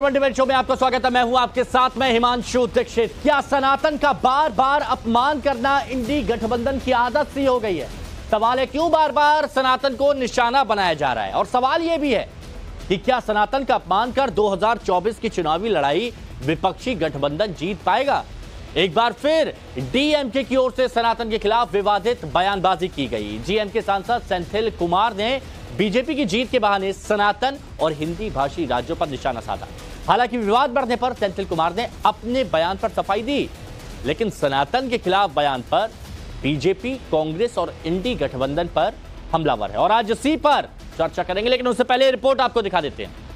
Show में आपका स्वागत है। मैं हूँ आपके साथ, में हिमांशु दीक्षित। क्या सनातन का बार बार अपमान करना इंडी गठबंधन की आदत सी हो गई है? सवाल है, क्यों बार बार सनातन को निशाना बनाया जा रहा है? और सवाल यह भी है कि क्या सनातन का अपमान कर 2024 की चुनावी लड़ाई विपक्षी गठबंधन जीत पाएगा? एक बार फिर डीएमके की ओर से सनातन के खिलाफ विवादित बयानबाजी की गई। जीएमके सांसद सेंथिल कुमार ने बीजेपी की जीत के बहाने सनातन और हिंदी भाषी राज्यों पर निशाना साधा। हालाँकि विवाद बढ़ने पर सेंथिल कुमार ने अपने बयान पर सफ़ाई दी, लेकिन सनातन के खिलाफ बयान पर बीजेपी, कांग्रेस और इंडी गठबंधन पर हमलावर है। और आज इसी पर चर्चा करेंगे, लेकिन उससे पहले रिपोर्ट आपको दिखा देते हैं।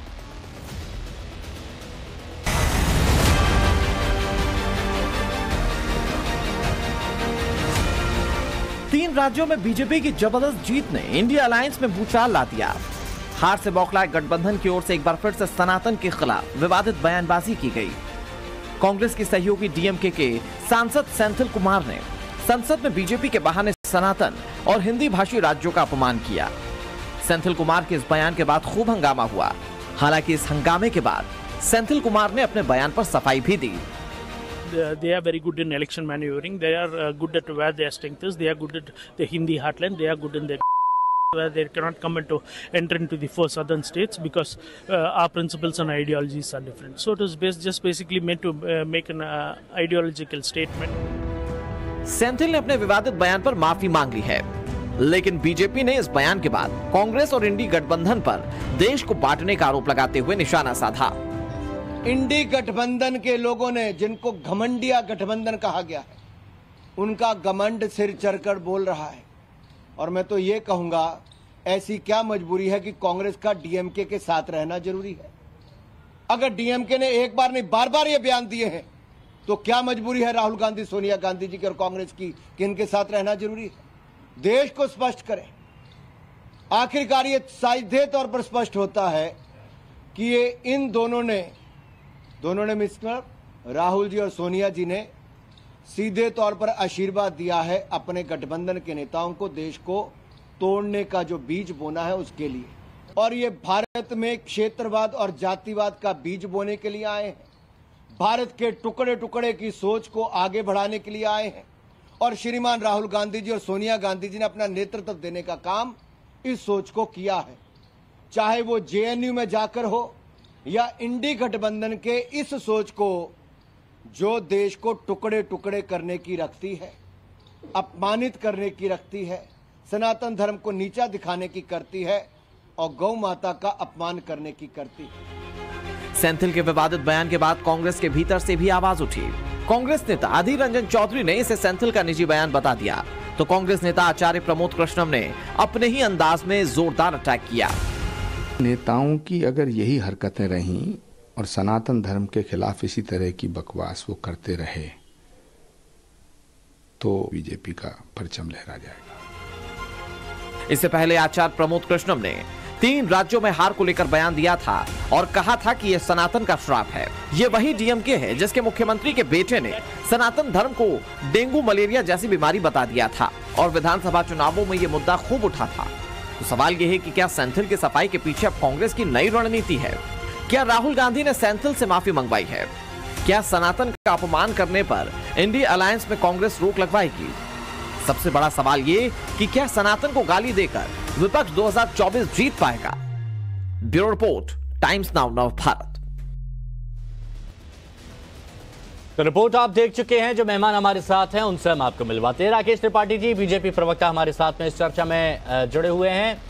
तीन राज्यों में बीजेपी की ज़बरदस्त जीत ने इंडिया अलायंस में भूचाल ला दिया हार से बौखलाए गठबंधन की ओर से एक बार फिर से सनातन के खिलाफ विवादित बयानबाजी की गई कांग्रेस की सहयोगी डीएमके के सांसद सेंथिल कुमार ने संसद में बीजेपी के बहाने सनातन और हिंदी भाषी राज्यों का अपमान किया सेंथिल कुमार के इस बयान के बाद खूब हंगामा हुआ हालाँकि इस हंगामे के बाद सेंथिल कुमार ने अपने बयान पर सफ़ाई भी दी they are very good in election maneuvering. They are uh, good at where their strength is. They are good at the Hindi heartland. They are good in their where they cannot come into enter into the four southern states because uh, our principles and ideologies are different. So it was based, just basically meant to uh, make an uh, ideological statement. Senthil ने अपने विवादित बयान पर माफ़ी मांग ली है लेकिन BJP ने इस बयान के बाद कांग्रेस और इंडी गठबंधन पर देश को बांटने का आरोप लगाते हुए निशाना साधा इंडी गठबंधन के लोगों ने जिनको घमंडिया गठबंधन कहा गया है उनका घमंड सिर चढ़कर बोल रहा है और मैं तो ये कहूँगा, ऐसी क्या मजबूरी है कि कांग्रेस का डीएमके के साथ रहना ज़रूरी है? अगर डीएमके ने एक बार नहीं बार बार ये बयान दिए हैं तो क्या मजबूरी है राहुल गांधी, सोनिया गांधी जी की और कांग्रेस की कि इनके साथ रहना ज़रूरी है? देश को स्पष्ट करें। आखिरकार ये सीधे तौर पर स्पष्ट होता है कि ये इन दोनों ने दोनों ने मिस्टर राहुल जी और सोनिया जी ने सीधे तौर पर आशीर्वाद दिया है अपने गठबंधन के नेताओं को देश को तोड़ने का जो बीज बोना है उसके लिए। और ये भारत में क्षेत्रवाद और जातिवाद का बीज बोने के लिए आए हैं। भारत के टुकड़े टुकड़े की सोच को आगे बढ़ाने के लिए आए हैं। और श्रीमान राहुल गांधी जी और सोनिया गांधी जी ने अपना नेतृत्व देने का काम इस सोच को किया है। चाहे वो जेएनयू में जाकर हो या इंडी गठबंधन के इस सोच को जो देश को टुकड़े टुकड़े करने की रखती है अपमानित करने की रखती है सनातन धर्म को नीचा दिखाने की करती है और गौ माता का अपमान करने की करती है। सेंथिल के विवादित बयान के बाद कांग्रेस के भीतर से भी आवाज़ उठी। कांग्रेस नेता अधीर रंजन चौधरी ने इसे सेंथिल का निजी बयान बता दिया। तो कांग्रेस नेता आचार्य प्रमोद कृष्णम ने अपने ही अंदाज में जोरदार अटैक किया। नेताओं की अगर यही हरकतें रहीं और सनातन धर्म के खिलाफ इसी तरह की बकवास वो करते रहे तो बीजेपी का परचम लहरा जाएगा। इससे पहले आचार्य प्रमोद कृष्णम ने तीन राज्यों में हार को लेकर बयान दिया था और कहा था कि यह सनातन का श्राप है। ये वही डीएमके है जिसके मुख्यमंत्री के बेटे ने सनातन धर्म को डेंगू, मलेरिया जैसी बीमारी बता दिया था और विधानसभा चुनावों में ये मुद्दा खूब उठा था। तो सवाल यह है कि क्या सेंथिल की सफ़ाई के पीछे अब कांग्रेस की नई रणनीति है? क्या राहुल गांधी ने सेंथिल से माफ़ी मंगवाई है? क्या सनातन का अपमान करने पर इंडिया अलायंस में कांग्रेस रोक लगवाएगी? सबसे बड़ा सवाल ये कि क्या सनातन को गाली देकर विपक्ष 2024 जीत पाएगा? ब्यूरो रिपोर्ट, टाइम्स नाउ, नव भारत। तो रिपोर्ट आप देख चुके हैं, जो मेहमान हमारे साथ हैं, उनसे हम आपको मिलवाते हैं। राकेश त्रिपाठी जी, बीजेपी प्रवक्ता हमारे साथ में इस चर्चा में जुड़े हुए हैं।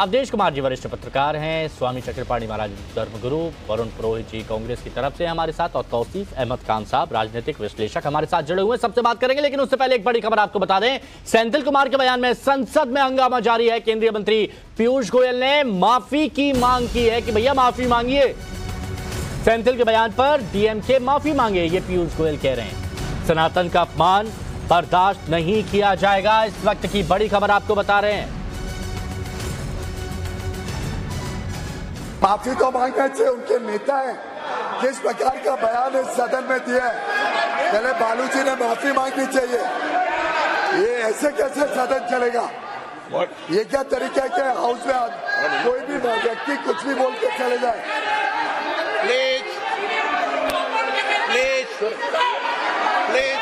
अवधेश कुमार जी वरिष्ठ पत्रकार हैं, स्वामी चक्रपाणी महाराज धर्मगुरु, वरुण पुरोहित जी कांग्रेस की तरफ़ से हमारे साथ और तौसीफ अहमद खान साहब, राजनीतिक विश्लेषक हमारे साथ जुड़े हुए सबसे बात करेंगे, लेकिन उससे पहले एक बड़ी खबर आपको बता दें, सेंथिल कुमार के बयान में संसद में हंगामा जारी है। केंद्रीय मंत्री पीयूष गोयल ने माफ़ी की मांग की है कि भैया माफ़ी मांगिए। सेंथिल के बयान पर डीएमके माफ़ी मांगे, ये पीयूष गोयल कह रहे हैं। सनातन का अपमान बर्दाश्त नहीं किया जाएगा, इस वक्त की बड़ी खबर आपको बता रहे हैं। माफ़ी तो मांगना चाहिए उनके नेता है। किस प्रकार का बयान इस सदन में दिया है पहले बालू जी ने माफ़ी मांगनी चाहिए ये। ऐसे कैसे सदन चलेगा? ये क्या तरीका है क्या हाउस में कोई भी व्यक्ति कुछ भी बोल के चले जाए? Please please please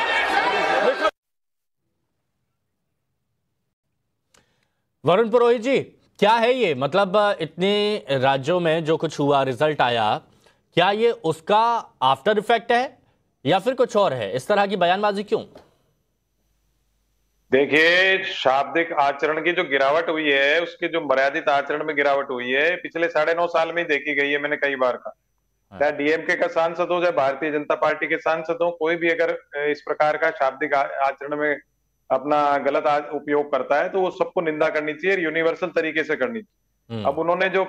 Varun Purohit ji क्या है ये? मतलब इतने राज्यों में जो कुछ हुआ रिज़ल्ट आया क्या ये उसका आफ्टर इफ़ेक्ट है या फिर कुछ और है? इस तरह की बयानबाजी क्यों? देखिए शाब्दिक आचरण की जो गिरावट हुई है उसके जो मर्यादित आचरण में गिरावट हुई है पिछले साढ़े नौ साल में ही देखी गई है मैंने कई बार कहा चाहे डीएमके का सांसद हो चाहे भारतीय जनता पार्टी के सांसद हो कोई भी अगर इस प्रकार का शाब्दिक आचरण में अपना गलत उपयोग करता है तो वो सबको निंदा करनी चाहिए यूनिवर्सल तरीके से करनी चाहिए हम्म। अब उन्होंने जो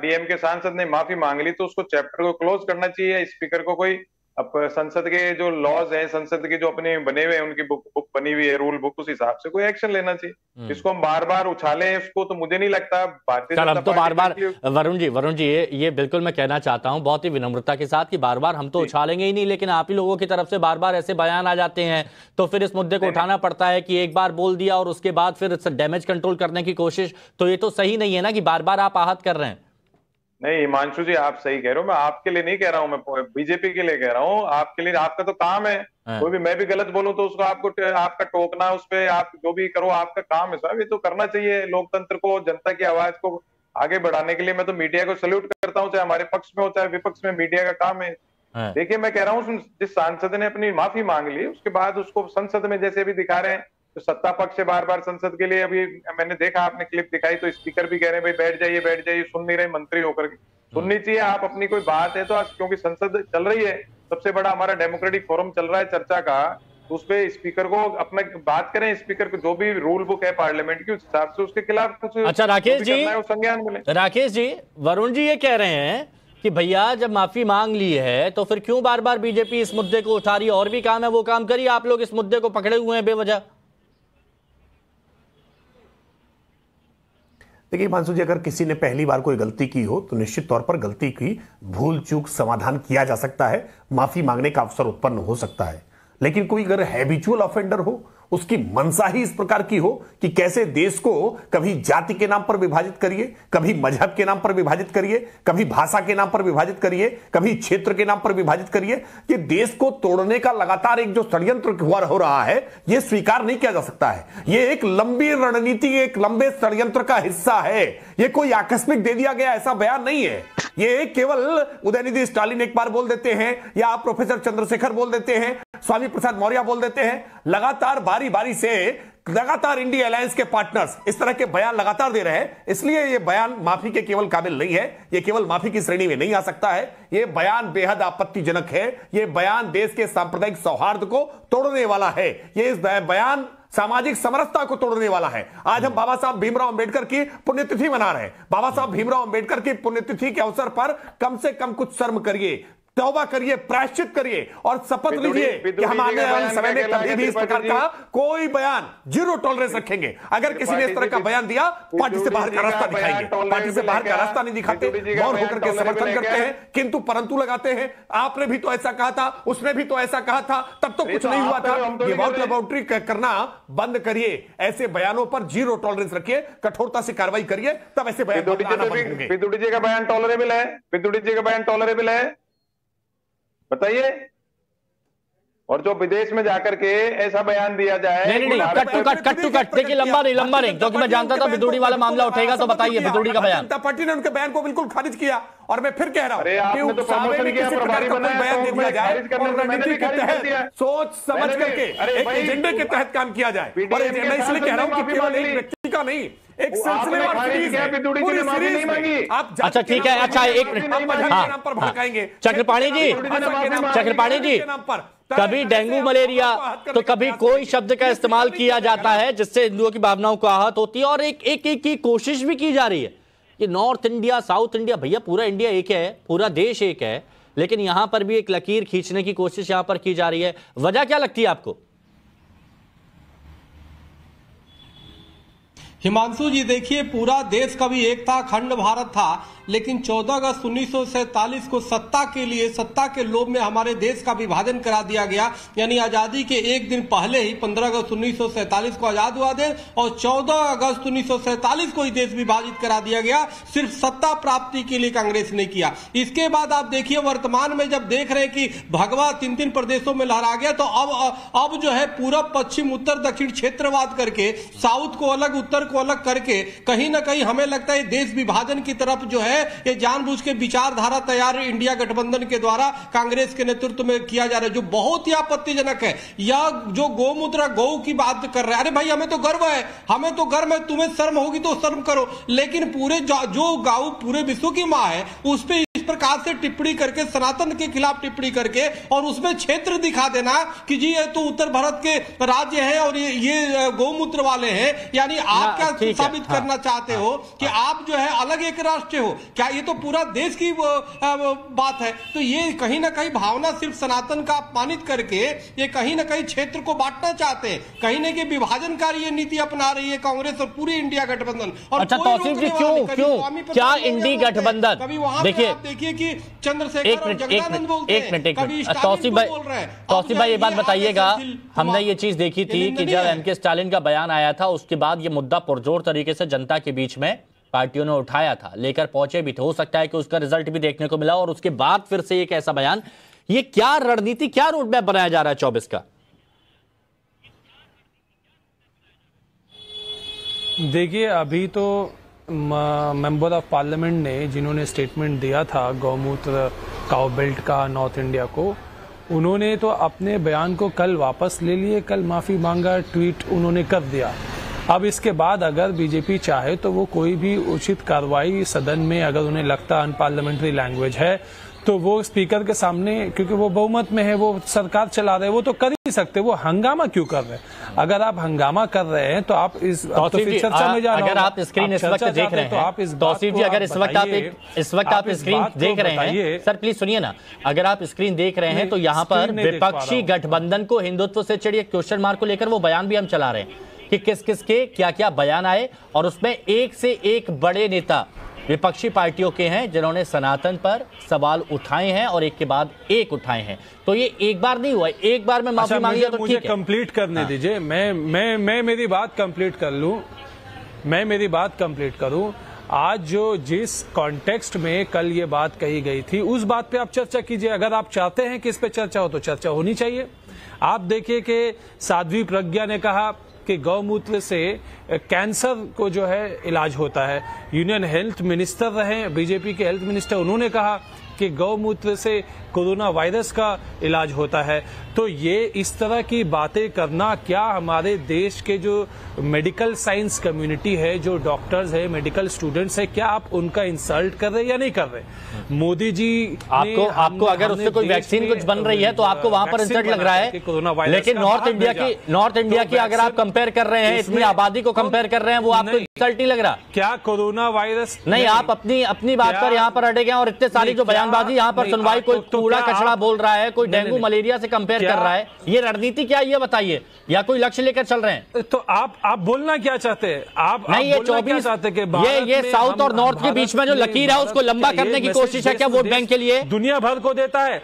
डीएम के सांसद ने माफ़ी मांग ली तो उसको चैप्टर को क्लोज करना चाहिए स्पीकर को कोई अब संसद के जो लॉज हैं संसद के जो अपने बने हुए हैं उनकी बुक बुक बनी हुई है रूल बुक उस हिसाब से कोई एक्शन लेना चाहिए। इसको हम बार बार उछालें उसको तो मुझे नहीं लगता। भारतीय जनता हम तो बार बार वरुण जी वरुण जी ये ये बिल्कुल मैं कहना चाहता हूँ बहुत ही विनम्रता के साथ कि बार बार हम तो उछालेंगे ही नहीं लेकिन आप ही लोगों की तरफ़ से बार बार ऐसे बयान आ जाते हैं तो फिर इस मुद्दे को उठाना पड़ता है कि एक बार बोल दिया और उसके बाद फिर डैमेज कंट्रोल करने की कोशिश तो ये तो सही नहीं है ना कि बार बार आप आहत कर रहे हैं। नहीं हिमांशु जी आप सही कह रहे हो। मैं आपके लिए नहीं कह रहा हूँ मैं बीजेपी के लिए कह रहा हूँ। आपके लिए आपका तो काम है। हाँ। कोई भी मैं भी गलत बोलूँ तो उसको आपको आपका टोकना उस पे आप जो भी करो आपका काम है। साहब ये तो करना चाहिए लोकतंत्र को जनता की आवाज़ को आगे बढ़ाने के लिए। मैं तो मीडिया को सल्यूट करता हूँ चाहे हमारे पक्ष में हो चाहे विपक्ष में मीडिया का काम है। हाँ। देखिए मैं कह रहा हूँ जिस सांसद ने अपनी माफ़ी मांग ली उसके बाद उसको संसद में जैसे भी दिखा रहे हैं तो सत्ता पक्ष से बार बार संसद के लिए अभी मैंने देखा आपने क्लिप दिखाई तो स्पीकर भी कह रहे हैं भाई बैठ जाइए बैठ जाइए सुन नहीं रहे मंत्री होकर के। सुननी चाहिए आप अपनी कोई बात है तो आज क्योंकि संसद चल रही है सबसे बड़ा हमारा डेमोक्रेटिक फोरम चल रहा है चर्चा का तो उस स्पीकर को अपना बात करें स्पीकर को जो भी रूल बुक है पार्लियामेंट की उस हिसाब से उसके खिलाफ कुछ अच्छा, राकेश जी। संज्ञान मिले। राकेश जी वरुण जी ये कह रहे हैं कि भैया जब माफ़ी मांग ली है तो फिर क्यों बार बार बीजेपी इस मुद्दे को उठा रही है? और भी काम है वो काम करिए आप लोग इस मुद्दे को पकड़े हुए हैं बेवजह। देखिए मानसू जी, अगर किसी ने पहली बार कोई गलती की हो तो निश्चित तौर पर गलती की भूल चूक समाधान किया जा सकता है। माफ़ी मांगने का अवसर उत्पन्न हो सकता है। लेकिन कोई अगर हैबिचुअल ऑफेंडर हो उसकी मनसा ही इस प्रकार की हो कि कैसे देश को कभी जाति के नाम पर विभाजित करिए, कभी मज़हब के नाम पर विभाजित करिए, कभी भाषा के नाम पर विभाजित करिए, कभी क्षेत्र के नाम पर विभाजित करिए, ये देश को तोड़ने का लगातार एक जो षड्यंत्र हो रहा है यह स्वीकार नहीं किया जा सकता है। यह एक लंबी रणनीति, एक लंबे षड्यंत्र का हिस्सा है। ये कोई आकस्मिक दे दिया गया ऐसा बयान नहीं है। ये केवल उदयनिधि स्टालिन एक बार बोल देते हैं, या आप प्रोफेसर चंद्रशेखर बोल देते हैं, स्वामी प्रसाद मौर्य बोल देते हैं। लगातार बारी बारी से लगातार इंडिया अलायंस के पार्टनर्स इस तरह के बयान लगातार दे रहे हैं। इसलिए ये बयान माफ़ी के केवल काबिल नहीं है, ये केवल माफ़ी की श्रेणी में नहीं आ सकता है। ये बयान बेहद आपत्तिजनक है। ये बयान देश के सांप्रदायिक सौहार्द को तोड़ने वाला है। ये इस बयान सामाजिक समरसता को तोड़ने वाला है। आज हम बाबा साहब भीमराव अंबेडकर की पुण्यतिथि मना रहे हैं। बाबा साहब भीमराव अंबेडकर की पुण्यतिथि के अवसर पर कम से कम कुछ शर्म करिए। तौबा करिए प्रायश्चित करिए और शपथ लीजिए कि हम आने वाले समय में कभी भी इस प्रकार का कोई बयान ज़ीरो टॉलरेंस रखेंगे। अगर किसी ने इस तरह का बयान दिया पार्टी से बाहर का रास्ता दिखाएँगे पार्टी से बाहर का रास्ता नहीं दिखाते मौन होकर के समर्थन करते हैं किंतु परंतु लगाते हैं आपने भी तो ऐसा कहा था उसने भी तो ऐसा कहा था तब तो कुछ तो नहीं हुआ था। तो- तो ये रहे। लेबोरेटरी करना बंद करिए ऐसे बयानों पर ज़ीरो टॉलरेंस रखिए कठोरता से कार्रवाई करिए तब ऐसे बयान बयान टॉलरेबल है। विदुड़ी जी का बयान टॉलरेबल है। बताइए। और जो विदेश में जाकर के ऐसा बयान दिया जाए नहीं नहीं नहीं cut to cut cut to cut. देखिए लंबा नहीं लंबा नहीं। क्योंकि मैं जानता था बिदुड़ी वाला मामला उठेगा तो बताइए बिदुड़ी का बयान। जनता पार्टी ने उनके बयान को बिल्कुल खारिज किया और मैं फिर कह रहा अरे हूँ तो तो सोच समझ करके एक एजेंडे के तहत काम किया जाए। और एजेंडा इसलिए कह रहा हूँ कि केवल एक का नहीं एक सिलसिलेवार सीरीज़ किया, है। जी पूरी सीरीज़ नहीं मांगी। आप अच्छा ठीक है अच्छा एक मिनट आप मज़हब हाँ, के नाम पर हाँ। भड़काएँगे। चक्रपाणी जी चक्रपाणी जी कभी डेंगू मलेरिया तो कभी कोई शब्द का इस्तेमाल किया जाता है जिससे हिंदुओं की भावनाओं को आहत होती है और एक एक एक की कोशिश भी की जा रही है कि नॉर्थ इंडिया साउथ इंडिया भैया पूरा इंडिया एक है पूरा देश एक है लेकिन यहाँ पर भी एक लकीर खींचने की कोशिश यहाँ पर की जा रही है। वजह क्या लगती है आपको? हिमांशु जी देखिए पूरा देश कभी एक था अखंड भारत था। लेकिन 14 अगस्त उन्नीस को सत्ता के लिए, सत्ता के लोभ में हमारे देश का विभाजन करा दिया गया। यानी आज़ादी के एक दिन पहले ही 15 अगस्त उन्नीस को आज़ाद हुआ देश और 14 अगस्त उन्नीस को ही देश विभाजित करा दिया गया। सिर्फ़ सत्ता प्राप्ति के लिए कांग्रेस ने किया। इसके बाद आप देखिए, वर्तमान में जब देख रहे कि भगवा तीन तीन प्रदेशों में लहरा गया तो अब अब जो है पूरब, पश्चिम, उत्तर, दक्षिण क्षेत्रवाद करके, साउथ को अलग, उत्तर को अलग करके कहीं ना कहीं हमें लगता है, देश विभाजन की तरफ़ जो है ये जानबूझ के विचारधारा तैयार इंडिया गठबंधन के द्वारा कांग्रेस के नेतृत्व में किया जा रहा है, जो बहुत ही आपत्तिजनक है। या जो गौमूत्र गौ की बात कर रहे हैं, अरे भाई, हमें तो गर्व है, हमें तो गर्व है, तुम्हें शर्म होगी तो शर्म करो। लेकिन पूरे जो गाँव पूरे विश्व की माँ है, उस पर प्रकार से टिप्पणी करके सनातन के खिलाफ टिप्पणी करके और उसमें क्षेत्र दिखा देना कि जी ये तो उत्तर भारत के राज्य है और ये ये गौमूत्र वाले हैं। यानी आप क्या साबित हाँ, करना चाहते हाँ, हो कि हाँ, आप जो है अलग एक राष्ट्र हो? क्या ये तो पूरा देश की बात है? तो ये कहीं ना कहीं भावना सिर्फ़ सनातन का अपमानित करके ये कहीं ना कहीं क्षेत्र को बांटना चाहते हैं। कहीं ना कहीं विभाजनकारी ये नीति अपना रही है कांग्रेस और पूरी इंडिया गठबंधन। और अच्छा तौसीफ जी क्यों क्यों? क्या इंडी गठबंधन? देखिए। देखिए कि चंद्रशेखर और जगदानंद बोलते एक मिनट एक मिनट। तौसीफ भाई तौसीफ भाई ये बात बताइएगा हमने ये चीज़ देखी थी कि जब एम के स्टालिन का बयान आया था उसके बाद ये मुद्दा पुरजोर तरीके से जनता के बीच में पार्टियों ने उठाया था लेकर पहुँचे भी थे। हो सकता है कि उसका रिज़ल्ट भी देखने को मिला और उसके बाद फिर से एक ऐसा बयान। ये क्या रणनीति क्या रोड मैप बनाया जा रहा है चौबीस का? देखिए अभी तो मेंबर ऑफ़ पार्लियामेंट ने जिन्होंने स्टेटमेंट दिया था गौमूत्र काउ बेल्ट का नॉर्थ इंडिया को, उन्होंने तो अपने बयान को कल वापस ले लिए, कल माफ़ी मांगा ट्वीट उन्होंने कर दिया। अब इसके बाद अगर बीजेपी चाहे तो वो कोई भी उचित कार्रवाई सदन में अगर उन्हें लगता अनपार्लियामेंट्री लैंग्वेज है तो वो स्पीकर के सामने क्योंकि वो बहुमत में है वो सरकार चला रहे वो तो कर ही सकते। वो हंगामा क्यों कर रहे हैं? अगर आप हंगामा कर रहे हैं तो आप इस तो फिर चर्चा में जा अगर आप स्क्रीन इस वक्त देख रहे हैं तो आप इस तौसीफ जी अगर इस वक्त आप इस वक्त आप स्क्रीन देख रहे हैं सर प्लीज़ सुनिए ना। अगर आप स्क्रीन देख रहे हैं तो यहाँ पर विपक्षी गठबंधन को हिंदुत्व से चिड़िए क्वेश्चन मार्क को लेकर वो बयान भी हम चला रहे हैं कि किस किस के क्या क्या बयान आए और उसमें एक से एक बड़े नेता विपक्षी पार्टियों के हैं जिन्होंने सनातन पर सवाल उठाए हैं और एक के बाद एक उठाए हैं। तो ये एक बार नहीं हुआ एक बार में माफ़ी अच्छा, मांगी तो मुझे कंप्लीट करने हाँ। दीजिए। मैं मैं मैं मेरी बात कंप्लीट कर लूँ। मैं मेरी बात कंप्लीट करूँ। आज जो जिस कॉन्टेक्स्ट में कल ये बात कही गई थी उस बात पे आप चर्चा कीजिए। अगर आप चाहते हैं कि इस पे चर्चा हो तो चर्चा होनी चाहिए। आप देखिए कि साध्वी प्रज्ञा ने कहा कि गौमूत्र से कैंसर को जो है इलाज होता है। यूनियन हेल्थ मिनिस्टर रहे, बीजेपी के हेल्थ मिनिस्टर, उन्होंने कहा कि गौमूत्र से कोरोना वायरस का इलाज होता है। तो ये इस तरह की बातें करना क्या हमारे देश के जो मेडिकल साइंस कम्युनिटी है जो डॉक्टर्स है मेडिकल स्टूडेंट्स है क्या आप उनका इंसल्ट कर रहे हैं या नहीं कर रहे? मोदी जी आपको आपको अगर उससे कोई वैक्सीन कुछ बन रही है तो आपको वहाँ पर इंसल्ट लग रहा है। कोरोना वायरस लेकिन नॉर्थ इंडिया की नॉर्थ इंडिया की अगर आप कंपेयर कर रहे हैं इतनी आबादी को कंपेयर कर रहे हैं वो आपको नहीं लग रहा। क्या कोरोना वायरस नहीं आप अपनी अपनी बात पर यहाँ पर अड़े गए और इतने सारी जो बयानबाजी यहाँ पर सुनवाई कोई कूड़ा कचरा बोल रहा है कोई डेंगू मलेरिया से कंपेयर कर रहा है ये रणनीति क्या ये बताइए या कोई लक्ष्य लेकर चल रहे हैं? तो आप आप बोलना क्या चाहते हैं? आप नहीं ये चौबीस ये ये साउथ और नॉर्थ के बीच में जो लकीर है उसको लंबा करने की कोशिश है क्या वोट बैंक के लिए? दुनिया भर को देता है।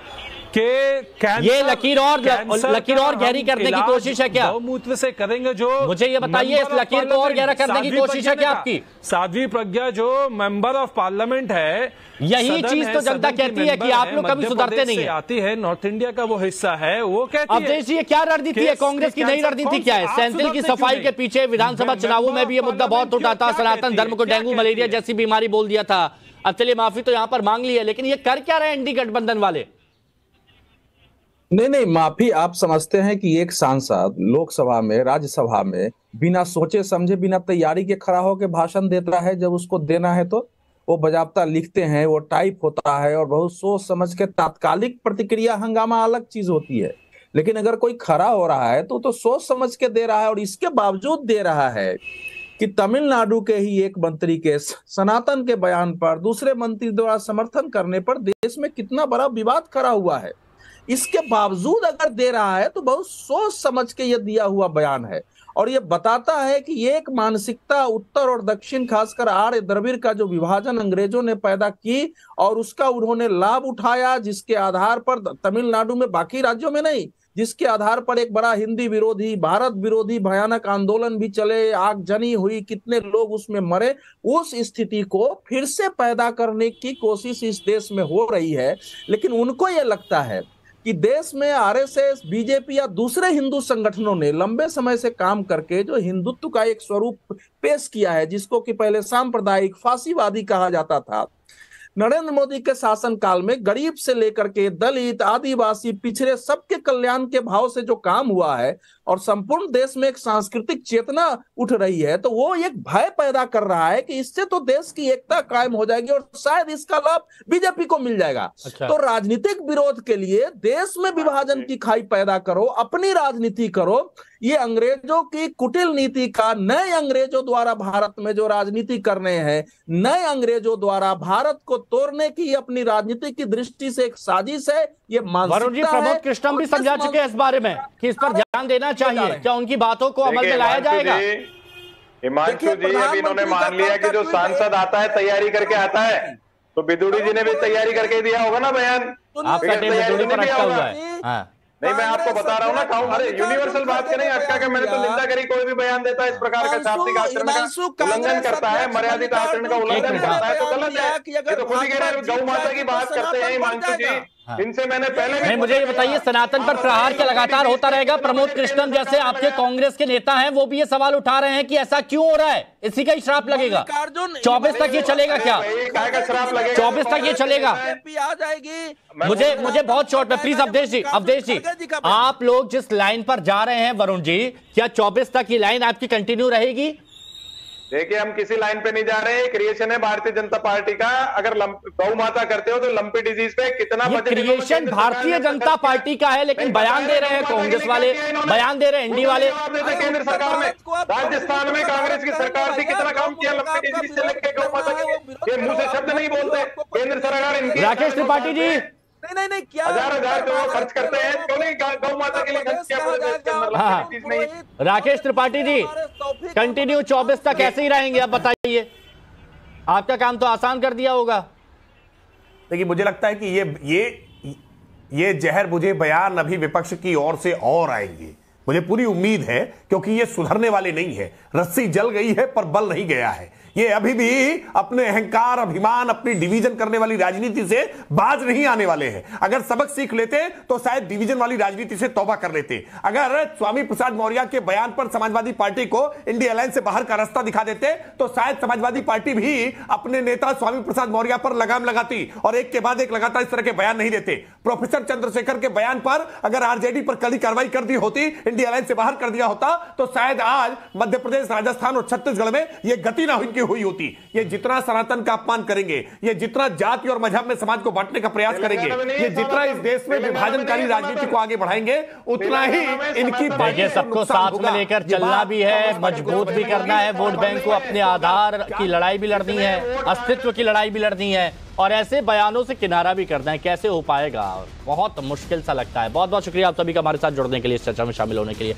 कि ये लकीर और लकीर और गहरी करने की कोशिश है क्या? गौमूत्र से करेंगे जो मुझे ये बताइए इस लकीर को और गहरा करने की कोशिश है क्या आपकी? साध्वी प्रज्ञा जो मेंबर ऑफ़ पार्लियामेंट है यही चीज़ तो जनता कहती है कि आप लोग कभी सुधरते नहीं है। आती है नॉर्थ इंडिया का वो हिस्सा है वो कहती अब देखिए क्या रणनीति है? कांग्रेस की नई रणनीति क्या है? सैंतिल की सफ़ाई के पीछे विधानसभा चुनावों में भी ये मुद्दा बहुत उठा था सनातन धर्म को डेंगू मलेरिया जैसी बीमारी बोल दिया था। अब चलिए माफ़ी तो यहाँ पर मांग ली है लेकिन ये कर क्या रहे एनडी गठबंधन वाले? नहीं नहीं, माफ़ी आप समझते हैं कि एक सांसद लोकसभा में, राज्यसभा में बिना सोचे समझे, बिना तैयारी के खड़ा होकर भाषण देता है, जब उसको देना है तो वो बजाबता लिखते हैं, वो टाइप होता है और बहुत सोच समझ के तात्कालिक प्रतिक्रिया हंगामा अलग चीज़ होती है। लेकिन अगर कोई खड़ा हो रहा है तो तो सोच समझ के दे रहा है और इसके बावजूद दे रहा है कि तमिलनाडु के ही एक मंत्री के सनातन के बयान पर दूसरे मंत्री द्वारा समर्थन करने पर देश में कितना बड़ा विवाद खड़ा हुआ है। इसके बावजूद अगर दे रहा है तो बहुत सोच समझ के ये दिया हुआ बयान है। और ये बताता है कि एक मानसिकता उत्तर और दक्षिण, खासकर आर्य द्रविड़ का जो विभाजन अंग्रेज़ों ने पैदा की, और उसका उन्होंने लाभ उठाया, जिसके आधार पर तमिलनाडु में, बाकी राज्यों में नहीं, जिसके आधार पर एक बड़ा हिंदी विरोधी, भारत विरोधी भयानक आंदोलन भी चले आगजनी हुई, कितने लोग उसमें मरे, उस स्थिति को फिर से पैदा करने की कोशिश इस देश में हो रही है। लेकिन उनको ये लगता है कि देश में आरएसएस, बीजेपी या दूसरे हिंदू संगठनों ने लंबे समय से काम करके जो हिंदुत्व का एक स्वरूप पेश किया है, जिसको कि पहले सांप्रदायिक फांसीवादी कहा जाता था। नरेंद्र मोदी के शासन काल में गरीब से लेकर के दलित आदिवासी पिछड़े सबके कल्याण के भाव से जो काम हुआ है और संपूर्ण देश में एक सांस्कृतिक चेतना उठ रही है तो वो एक भय पैदा कर रहा है कि इससे तो देश की एकता कायम हो जाएगी और शायद इसका लाभ बीजेपी को मिल जाएगा अच्छा। तो राजनीतिक विरोध के लिए देश में विभाजन की खाई पैदा करो अपनी राजनीति करो ये अंग्रेज़ों की कुटिल नीति का नए अंग्रेज़ों द्वारा भारत में जो राजनीति करने हैं नए अंग्रेज़ों द्वारा भारत को तोड़ने की अपनी राजनीति की दृष्टि से एक साजिश है ये वरुण जी प्रमोद कृष्णम भी इस समझा चुके हैं इस बारे में कि इस पर ध्यान देना चाहिए। क्या उनकी बातों को अमल में लाया जाएगा? हिमांशु जी अभी इन्होंने मान लिया का जो सांसद आता है तैयारी करके आता है तो बिदुड़ी जी ने भी तैयारी करके दिया होगा ना बयान? आपका तैयारी पर अटका होगा। हुआ है। हाँ। नहीं मैं आपको बता रहा हूँ ना खाऊ अरे यूनिवर्सल बात के नहीं अटका के मैंने तो निंदा करी कोई भी बयान देता है इस प्रकार का शाब्दिक आचरण का उल्लंघन करता है मर्यादित आचरण का उल्लंघन करता है तो गलत है। ये तो खुद ही कह रहे हैं गौ माता की बात करते हैं हिमांशु जी। जाएगा। इनसे मैंने पहले भी नहीं मुझे ये बताइए सनातन पर प्रहार क्या लगातार होता रहेगा? प्रमोद कृष्णन जैसे आपके कांग्रेस के नेता हैं वो भी ये सवाल उठा रहे हैं कि ऐसा क्यों हो रहा है? इसी का ही श्राप लगेगा। चौबीस तक ये चलेगा क्या? भाई, काय का श्राप लगेगा चौबीस तक ये चलेगा। आ जाएगी। मुझे मुझे बहुत शॉर्ट में प्लीज़ अवधेश जी अवधेश जी। आप लोग जिस लाइन पर जा रहे हैं वरुण जी क्या 24 तक ये लाइन आपकी कंटिन्यू रहेगी? देखिए हम किसी लाइन पे नहीं जा रहे क्रिएशन है भारतीय जनता पार्टी का। अगर गौ माता करते हो तो लंपी डिज़ीज़ पे कितना क्रिएशन भारतीय जनता पार्टी का है लेकिन बयान दे रहे हैं कांग्रेस वाले? बयान दे रहे हैं एनडी वाले। केंद्र सरकार में। राजस्थान में कांग्रेस की सरकार थी कितना काम किया लंपी डिज़ीज़ से लेकर गौ माता के मुँह से शब्द नहीं बोलते। केंद्र सरकार राकेश त्रिपाठी जी नहीं नहीं नहीं क्या हज़ार हज़ार करोड़ खर्च करते हैं? क्यों नहीं गौ माता के लिए खर्च किया अंदर हाँ। नहीं। राकेश त्रिपाठी जी कंटिन्यू 24 तक ऐसे ही रहेंगे आप बताइए। आपका काम तो आसान कर दिया होगा। देखिए मुझे लगता है कि ये ये ये जहर बुझे बयान अभी विपक्ष की ओर से और आएँगे। मुझे पूरी उम्मीद है क्योंकि ये सुधरने वाले नहीं है। रस्सी जल गई है पर बल नहीं गया है। ये अभी भी अपने अहंकार, अभिमान, अपनी डिवीज़न करने वाली राजनीति से बाज नहीं आने वाले हैं। अगर सबक सीख लेते तो शायद डिवीज़न वाली राजनीति से तौबा कर लेते। अगर स्वामी प्रसाद मौर्य के बयान पर समाजवादी पार्टी को इंडिया अलायंस से बाहर का रास्ता दिखा देते तो शायद समाजवादी पार्टी भी अपने नेता स्वामी प्रसाद मौर्य पर लगाम लगाती और एक के बाद एक लगातार इस तरह के बयान नहीं देते। प्रोफेसर चंद्रशेखर के बयान पर अगर आरजेडी पर कड़ी कार्रवाई कर दी होती इंडिया अलायंस से बाहर कर दिया होता तो शायद आज मध्य प्रदेश, राजस्थान और छत्तीसगढ़ में यह गति ना इनकी हुई होती। ये जितना सनातन का अपमान करेंगे ये जितना जाति और मज़हब में समाज को बांटने का प्रयास करेंगे ये जितना इस देश में विभाजनकारी राजनीति को आगे बढ़ाएँगे उतना ही इनकी पार्टी सबको साथ में लेकर चलना भी है मज़बूत भी करना है वोट बैंक को अपने आधार की लड़ाई भी लड़नी है अस्तित्व की लड़ाई भी लड़नी है और ऐसे बयानों से किनारा भी करना है कैसे हो पाएगा? बहुत मुश्किल सा लगता है। बहुत बहुत शुक्रिया आप सभी का हमारे साथ जुड़ने के लिए इस चर्चा में शामिल होने के लिए।